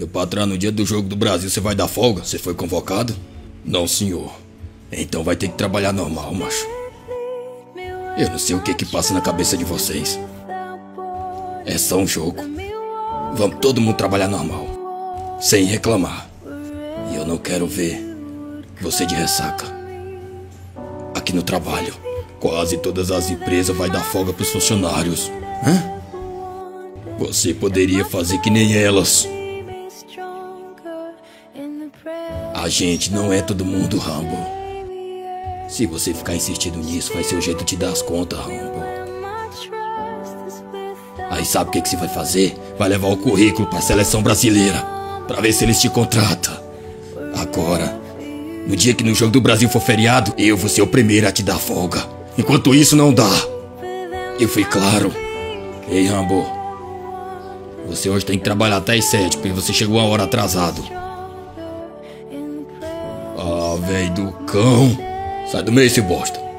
Meu patrão, no dia do jogo do Brasil você vai dar folga? Você foi convocado? Não, senhor. Então vai ter que trabalhar normal, macho. Eu não sei o que que passa na cabeça de vocês. É só um jogo. Vamos todo mundo trabalhar normal. Sem reclamar. E eu não quero ver você de ressaca. Aqui no trabalho, quase todas as empresas vai dar folga pros funcionários. Hã? Você poderia fazer que nem elas. A gente não é todo mundo, Rambo. Se você ficar insistindo nisso, vai ser o jeito de dar as contas, Rambo. Aí sabe o que, que você vai fazer? Vai levar o currículo pra seleção brasileira. Pra ver se eles te contratam. Agora, no dia que no jogo do Brasil for feriado, eu vou ser o primeiro a te dar folga. Enquanto isso, não dá. Eu fui claro. Ei, Rambo. Você hoje tem que trabalhar até as sete, porque você chegou uma hora atrasado. Velho do cão. Sai do meio, seu bosta.